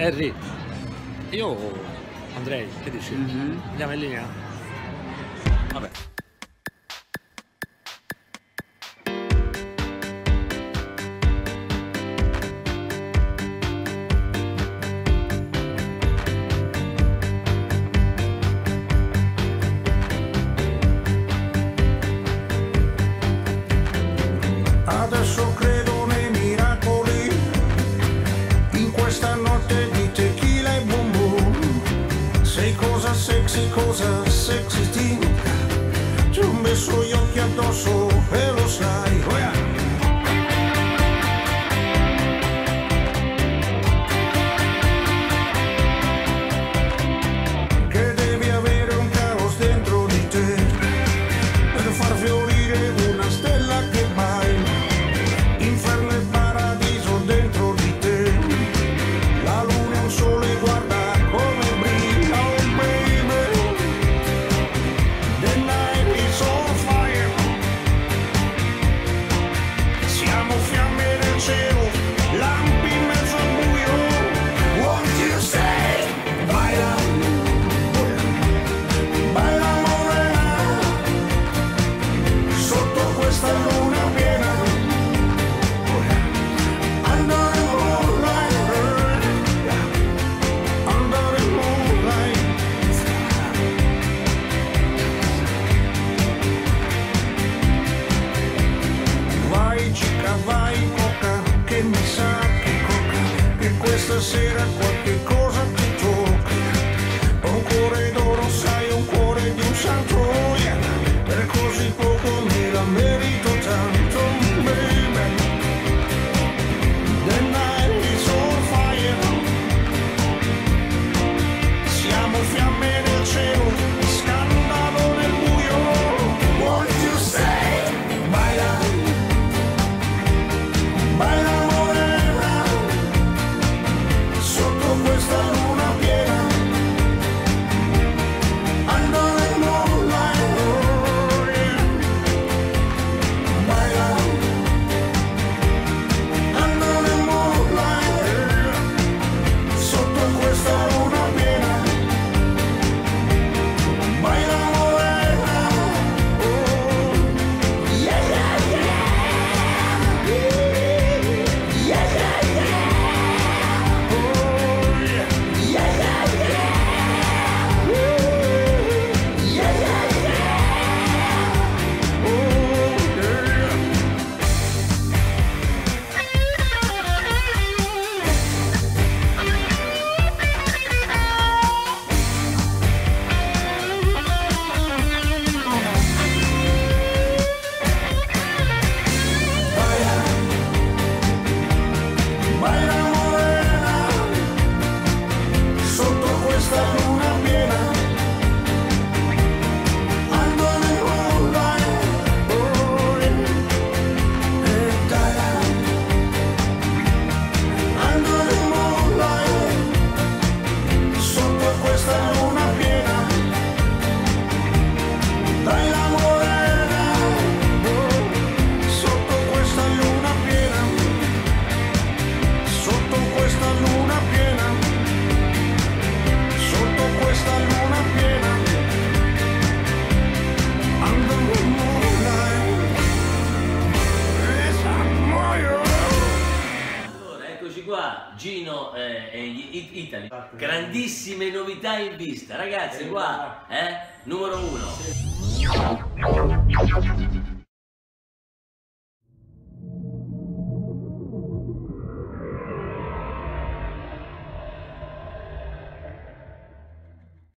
Harry, io andrei, che dici? Mm -hmm. Andiamo in linea? cose cosa sexy ti Ci ho messo gli occhi addosso. se serán cuatro. Gino eh, Italy, grandissime novità in vista, ragazzi eh, qua, eh, numero uno.